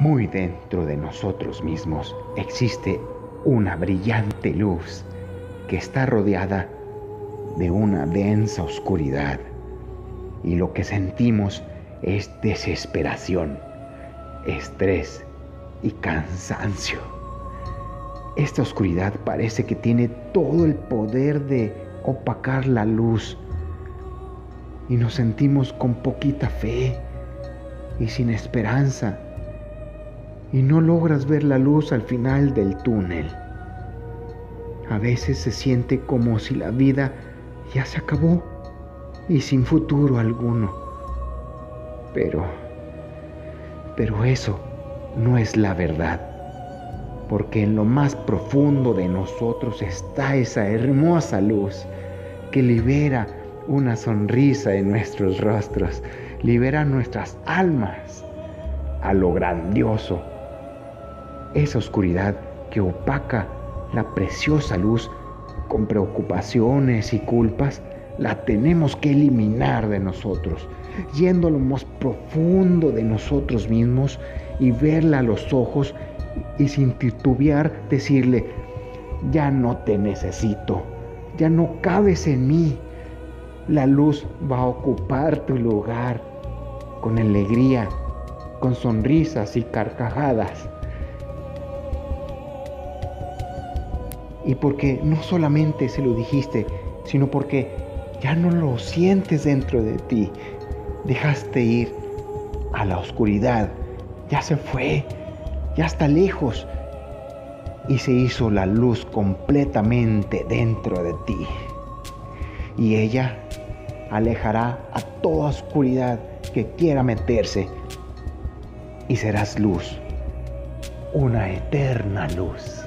Muy dentro de nosotros mismos existe una brillante luz que está rodeada de una densa oscuridad. Y lo que sentimos es desesperación, estrés y cansancio. Esta oscuridad parece que tiene todo el poder de opacar la luz. Y nos sentimos con poquita fe y sin esperanza y no logras ver la luz al final del túnel. A veces se siente como si la vida ya se acabó y sin futuro alguno. Pero, pero eso no es la verdad, porque en lo más profundo de nosotros está esa hermosa luz que libera una sonrisa en nuestros rostros, libera nuestras almas a lo grandioso. Esa oscuridad que opaca la preciosa luz con preocupaciones y culpas, la tenemos que eliminar de nosotros, yendo a lo más profundo de nosotros mismos y verla a los ojos y sin titubear decirle, ya no te necesito, ya no cabes en mí. La luz va a ocupar tu lugar con alegría, con sonrisas y carcajadas. Y porque no solamente se lo dijiste, sino porque ya no lo sientes dentro de ti. Dejaste ir a la oscuridad. Ya se fue. Ya está lejos. Y se hizo la luz completamente dentro de ti. Y ella alejará a toda oscuridad que quiera meterse. Y serás luz. Una eterna luz.